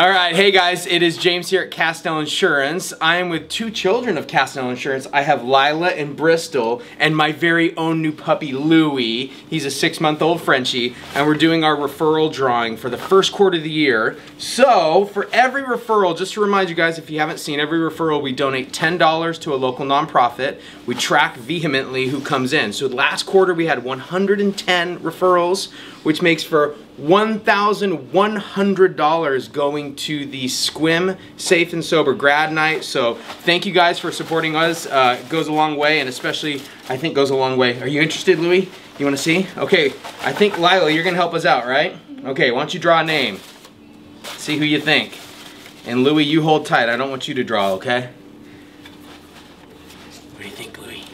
All right, hey guys, it is James here at Castell Insurance. I am with two children of Castell Insurance. I have Lila and Bristol and my very own new puppy, Louie. He's a six month old Frenchie, and we're doing our referral drawing for the first quarter of the year. So, for every referral, just to remind you guys, if you haven't seen every referral, we donate $10 to a local nonprofit. We track vehemently who comes in. So last quarter we had 110 referrals, which makes for $1,100 going to the Sequim Safe and Sober Grad Night. So thank you guys for supporting us. Uh, it goes a long way and especially I think goes a long way. Are you interested, Louie? You want to see? Okay, I think Lila, you're to help us out, right? Okay, why don't you draw a name? See who you think. And Louie, you hold tight. I don't want you to draw, okay? What do you think, Louie?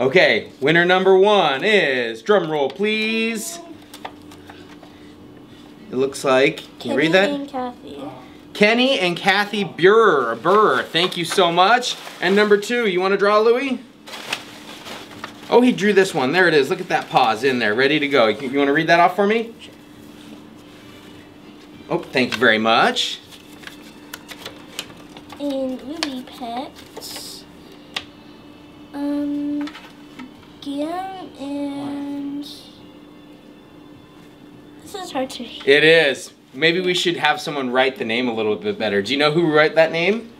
Okay, winner number one is, drum roll please. It looks like, can Kenny you read that? and Kathy. Kenny and Kathy Burr. Burr, thank you so much. And number two, you want to draw Louis? Oh, he drew this one. There it is. Look at that pause in there, ready to go. You, you want to read that off for me? Oh, thank you very much. And Louis Pets. Um, Gim and. Is hard to read. It is. Maybe we should have someone write the name a little bit better. Do you know who wrote that name?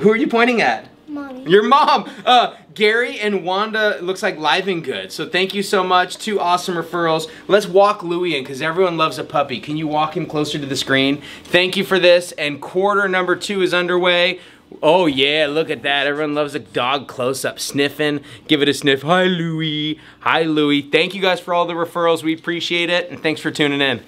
Who are you pointing at? Mommy. Your mom, uh, Gary and Wanda looks like live and good. So thank you so much. Two awesome referrals. Let's walk Louie in because everyone loves a puppy. Can you walk him closer to the screen? Thank you for this. And quarter number two is underway. Oh yeah, look at that. Everyone loves a dog close-up sniffing. Give it a sniff. Hi, Louie. Hi, Louie. Thank you guys for all the referrals. We appreciate it. And thanks for tuning in.